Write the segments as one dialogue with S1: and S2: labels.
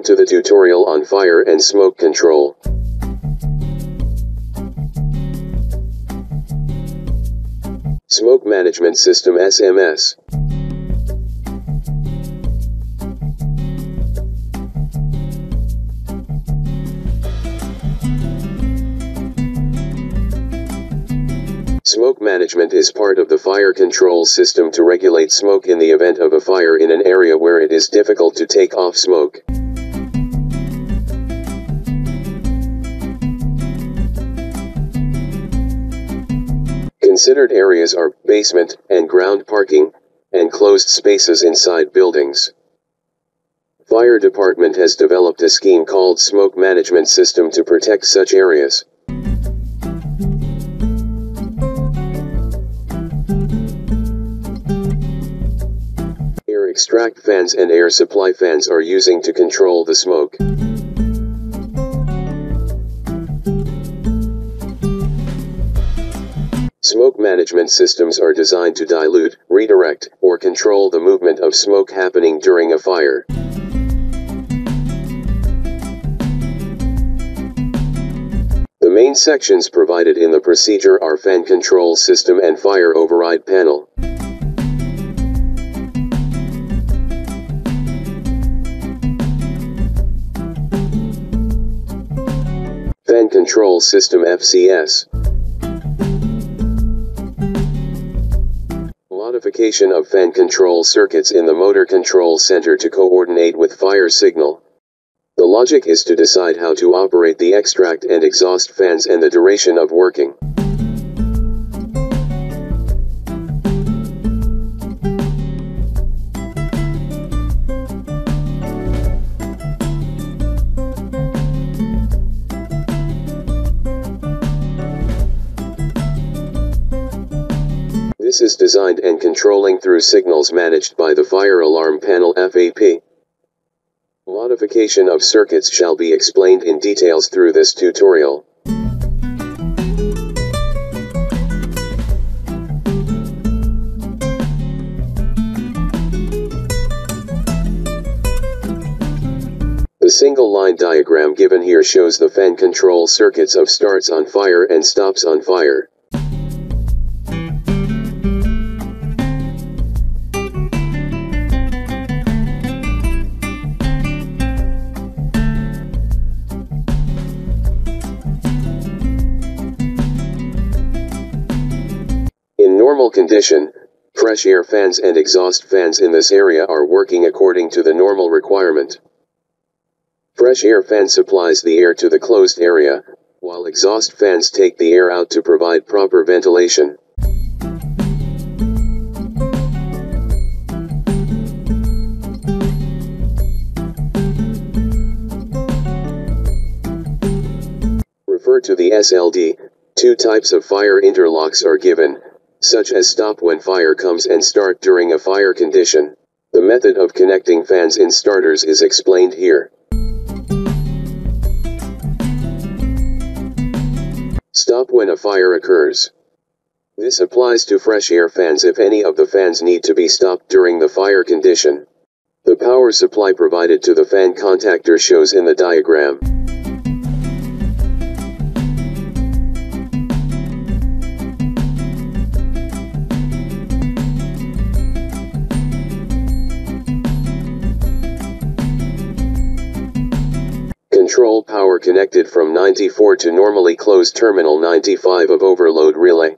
S1: Welcome to the tutorial on fire and smoke control. Smoke Management System SMS. Smoke management is part of the fire control system to regulate smoke in the event of a fire in an area where it is difficult to take off smoke. Considered areas are basement and ground parking, and closed spaces inside buildings. Fire department has developed a scheme called smoke management system to protect such areas. Air extract fans and air supply fans are using to control the smoke. Management systems are designed to dilute, redirect, or control the movement of smoke happening during a fire. The main sections provided in the procedure are fan control system and fire override panel. Fan Control System FCS Modification of fan control circuits in the motor control center to coordinate with fire signal. The logic is to decide how to operate the extract and exhaust fans and the duration of working. This is designed and controlling through signals managed by the Fire Alarm Panel FAP. Modification of circuits shall be explained in details through this tutorial. The single line diagram given here shows the fan control circuits of starts on fire and stops on fire. Condition, fresh air fans and exhaust fans in this area are working according to the normal requirement. Fresh air fan supplies the air to the closed area, while exhaust fans take the air out to provide proper ventilation. Refer to the SLD, two types of fire interlocks are given, such as stop when fire comes and start during a fire condition. The method of connecting fans in starters is explained here. Stop when a fire occurs. This applies to fresh air fans if any of the fans need to be stopped during the fire condition. The power supply provided to the fan contactor shows in the diagram. Connected from 94 to normally closed terminal 95 of overload relay.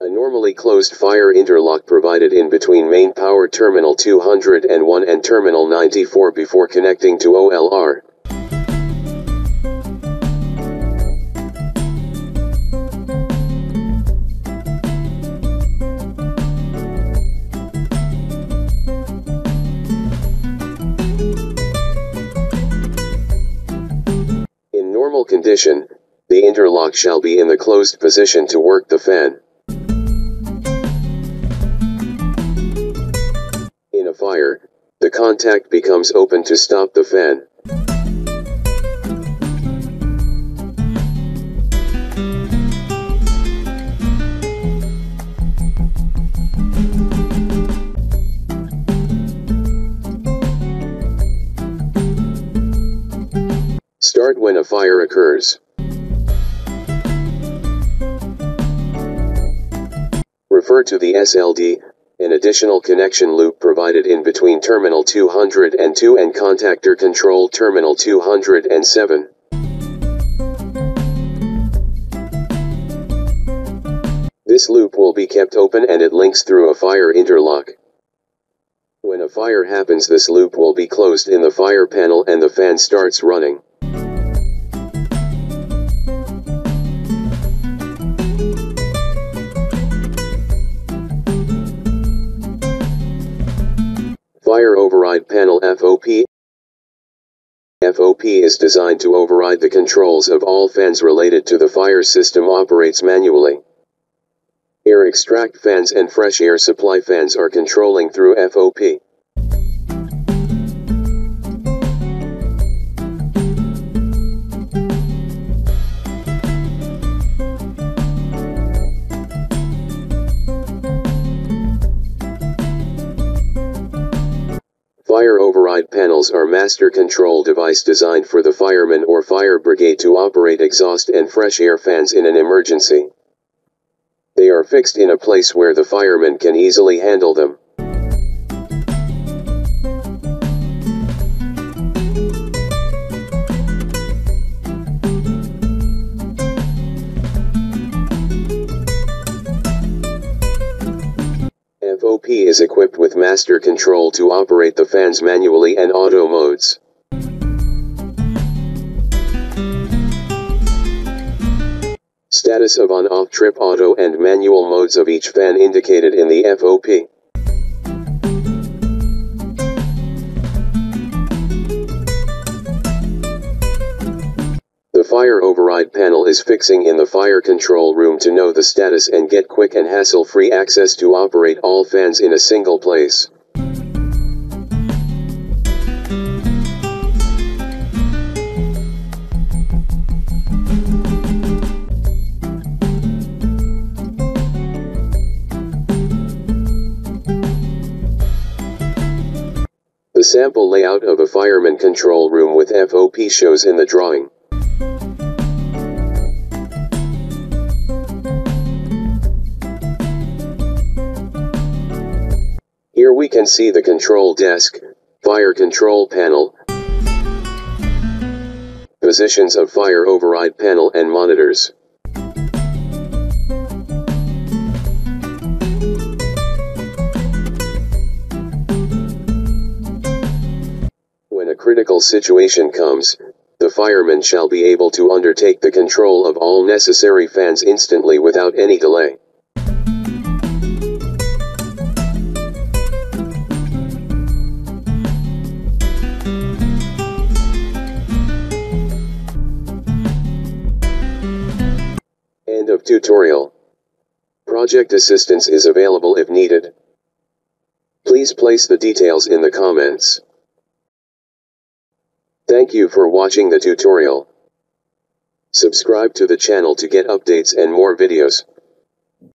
S1: A normally closed fire interlock provided in between main power terminal 201 and terminal 94 before connecting to OLR. Condition, the interlock shall be in the closed position to work the fan. In a fire, The contact becomes open to stop the fan. Start when a fire occurs. Refer to the SLD, an additional connection loop provided in between terminal 202 and contactor control terminal 207. This loop will be kept open and it links through a fire interlock. When a fire happens this loop will be closed in the fire panel and the fan starts running. Override Panel FOP FOP is designed to override the controls of all fans related to the fire system operates manually. Air extract fans and fresh air supply fans are controlling through FOP. Override panels are master control device designed for the fireman or fire brigade to operate exhaust and fresh air fans in an emergency. They are fixed in a place where the fireman can easily handle them. FOP is equipped with master control to operate the fans manually and auto modes. Status of on-off trip auto and manual modes of each fan indicated in the FOP. Fire override panel is fixing in the fire control room to know the status and get quick and hassle-free access to operate all fans in a single place. The sample layout of a fireman control room with FOP shows in the drawing. Can see the control desk, fire control panel, positions of fire override panel and monitors. When a critical situation comes, the fireman shall be able to undertake the control of all necessary fans instantly without any delay. Of tutorial. Project assistance is available if needed. Please place the details in the comments. Thank you for watching the tutorial. Subscribe to the channel to get updates and more videos.